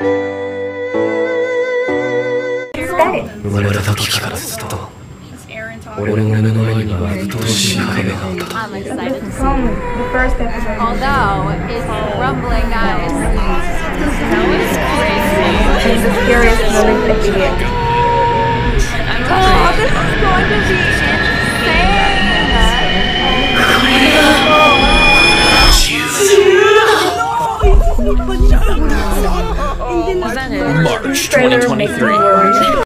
生まれた時からずっと俺の目の前には鬱陶しい影があった Although it's rumbling at its nose crazy. Oh, this is going to be insane. March 2023.